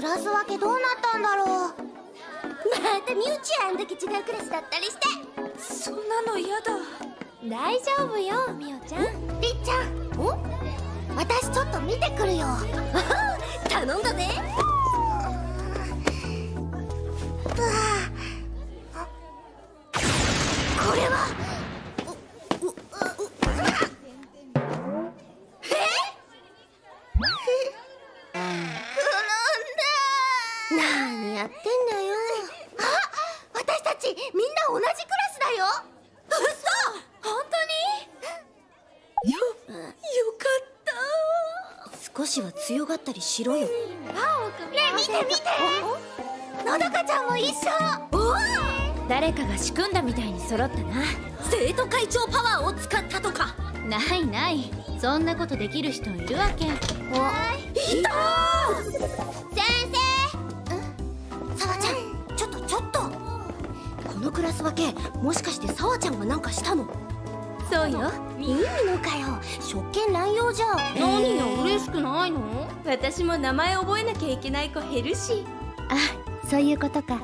クラス分けどうなったんだろう？またみゆちゃんだけ違うクラスだったりして。そんなの嫌だ。大丈夫よみおちゃん。りっちゃん。お？私ちょっと見てくるよ。頼んだぜ。これは何やってんだよ。あ私たちみんな同じクラスだよ。嘘。本当に？よよかった。少しは強がったりしろよ。ねえ見て見て。のどかちゃんも一緒。おお誰かが仕組んだみたいに揃ったな。生徒会長パワーを使ったとか。ないない。そんなことできる人いるわけ。いたのクラス分けもしかしてさわちゃんがなんかしたの？そうよ。いいのかよ。職権乱用じゃ何よ嬉しくないの？私も名前覚えなきゃいけない子減るし。あそういうことか